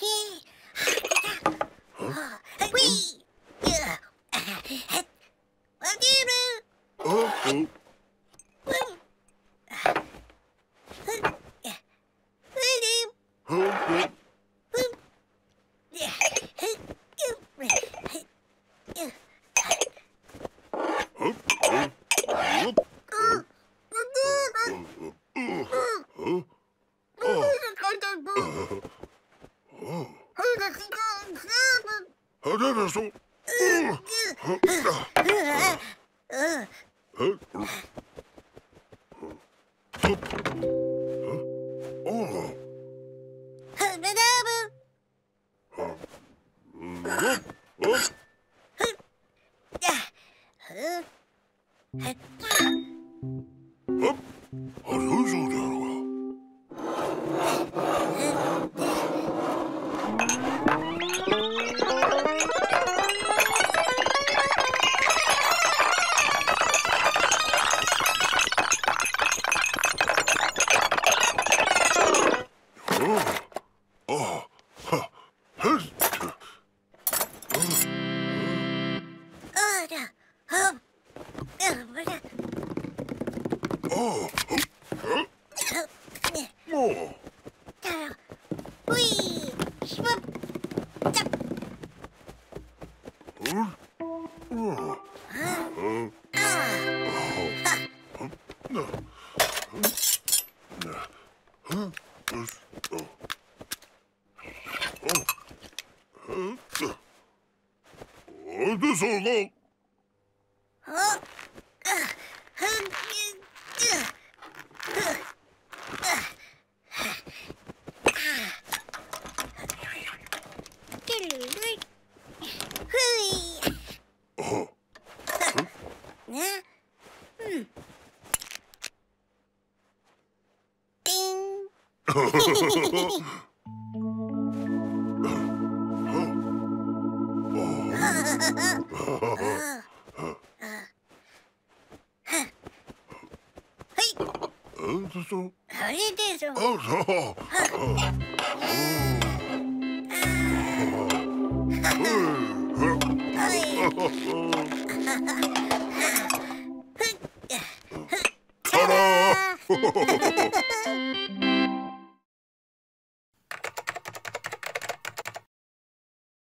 Hey! Boom. Oh, あれ Oh. No. No. Huh? ね。うん。ピン。たら